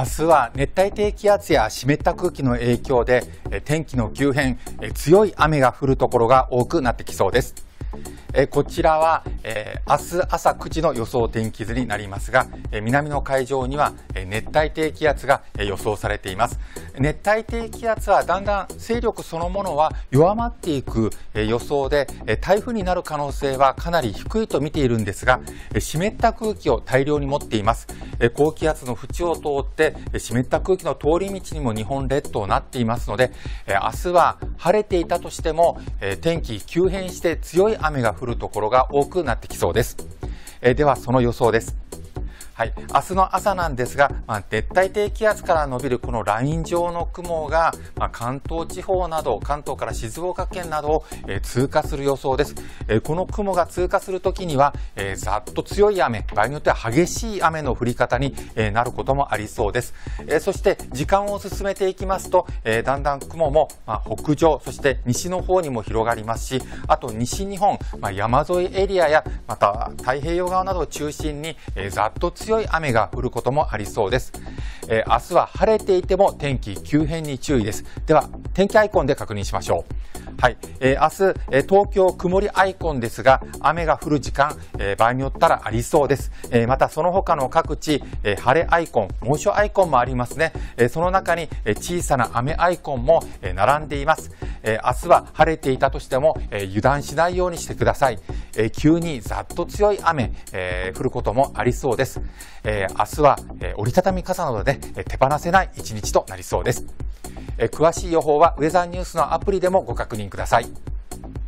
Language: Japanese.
明日は熱帯低気圧や湿った空気の影響で天気の急変、強い雨が降るところが多くなってきそうです。えこちらは、え、明日朝9時の予想天気図になりますが、え南の海上には、え熱帯低気圧が、え予想されています。熱帯低気圧はだんだん勢力そのものは弱まっていく、予想で、台風になる可能性はかなり低いと見ているんですが、湿った空気を大量に持っています。高気圧の縁を通って湿った空気の通り道にも日本列島なっていますので、え明日は晴れていたとしても、天気急変して強い雨が降るところが多くなってきそうです。ではその予想です。はい、明日の朝なんですが、まあ、熱帯低気圧から伸びるこのライン状の雲が、まあ、関東地方など、関東から静岡県などを、えー、通過する予想です。えー、この雲が通過するときには、えー、ざっと強い雨、場合によっては激しい雨の降り方に、えー、なることもありそうです。えー、そして時間を進めていきますと、えー、だんだん雲も、まあ、北上、そして西の方にも広がりますし、あと西日本、まあ、山沿いエリアや、また太平洋側などを中心に、えー、ざっと強い強い雨が降ることもありそうです。えー、明日は晴れていても天気急変に注意です。では、天気アイコンで確認しましょう。はい。えー、明日、えー、東京曇りアイコンですが、雨が降る時間、えー、場合によったらありそうです。えー、またその他の各地、えー、晴れアイコン、猛暑アイコンもありますね。えー、その中に、えー、小さな雨アイコンも、えー、並んでいます。えー、明日は晴れていたとしても、えー、油断しないようにしてください。えー、急にざっと強い雨、えー、降ることもありそうです。えー、明日は、えー、折りたたみ傘などで、え手放せない一日となりそうです。えー、詳しい予報はウェザーニュースのアプリでもご確認ください。